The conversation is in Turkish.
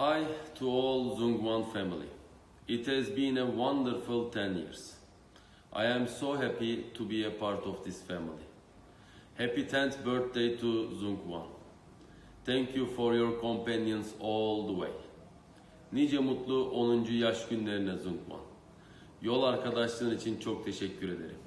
Hi to all Zungwan family. It has been a wonderful 10 years. I am so happy to be a part of this family. Happy 10th birthday to Zungwan. Thank you for your companions all the way. Nice mutlu 10. yaş günlerine Zungwan. Yol arkadaşlığın için çok teşekkür ederim.